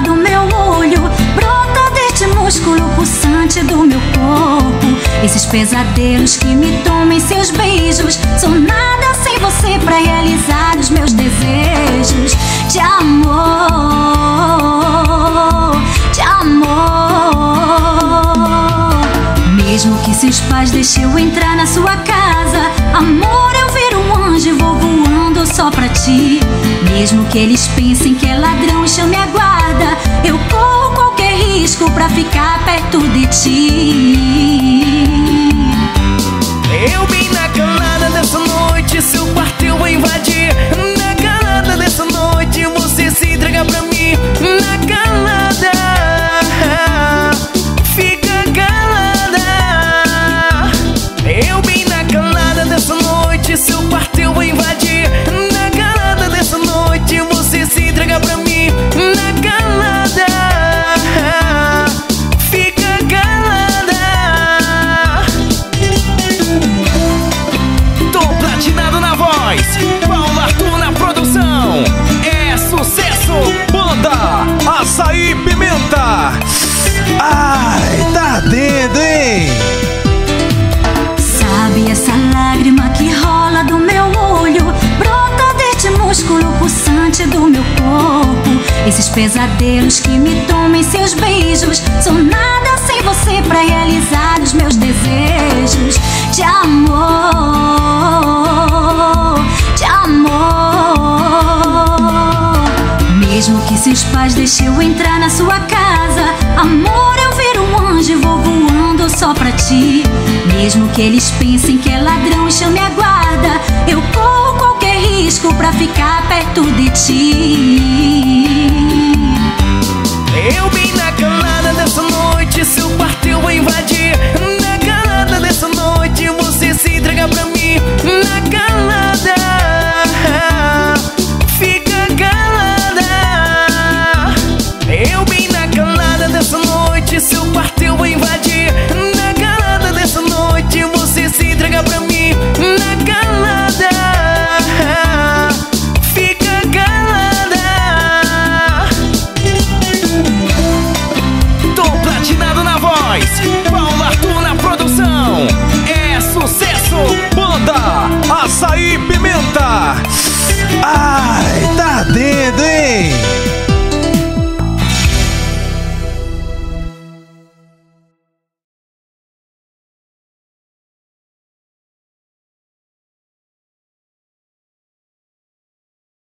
do meu olho brota deste músculo pulsante do meu corpo. Esses pesadelos que me tomam em seus beijos. Sou nada sem você pra realizar os meus desejos de amor. De amor. Mesmo que seus pais deixem eu entrar na sua casa, amor, eu viro um anjo e vou voando só pra ti. Mesmo que eles pensem que ela é pra ficar perto de ti. Do meu corpo. Esses pesadelos que me tomem seus beijos. Sou nada sem você pra realizar os meus desejos de amor, de amor. Mesmo que seus pais deixem eu entrar na sua casa, amor, eu viro um anjo e vou voando só pra ti. Mesmo que eles pensem que é ladrão e chame a guarda, eu corro qualquer risco pra ficar perto de ti.